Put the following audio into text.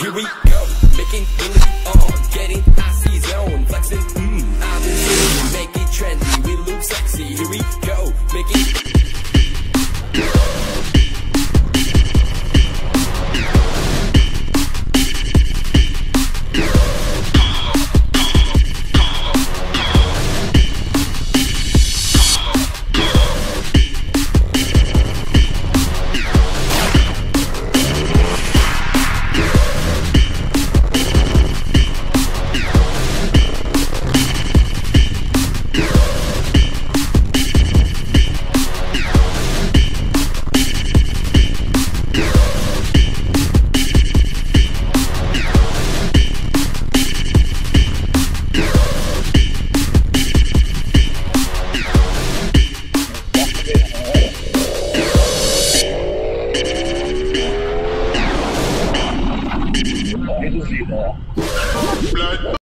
Here we go, making things on, getting icy reduzida.